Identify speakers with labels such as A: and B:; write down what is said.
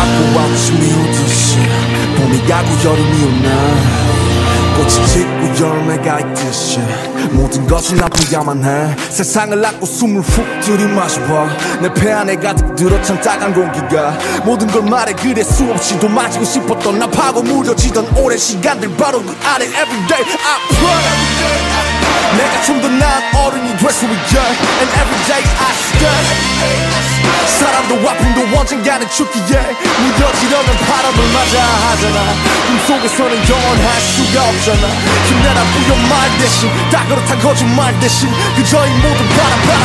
A: 가고 아침이 오듯이 봄이 가고 여름이 오나 꽃이 짓고 열매가 있듯이 모든 것은 나쁘야만 해. 세상을 낳고 숨을 훅 들이마셔봐. 내 폐 안에 가득 들어찬 따간 공기가 모든 걸 말해 그래 수없이도 마시고 싶었던 나 파고 무뎌지던 오랜 시간들 바로 그 아래 everyday I pray. 내가 좀 더 나은 어른이 될 수 있게 And everyday I stay. 사람도 아픔도 언젠가는 죽기에 무뎌지려면 바람을 맞아 하잖아. 꿈속에서는 영원할 수가 없잖아. 힘내라 부여 말 대신 다 그렇다 거짓말 대신. 그저 이 모든 바람 바람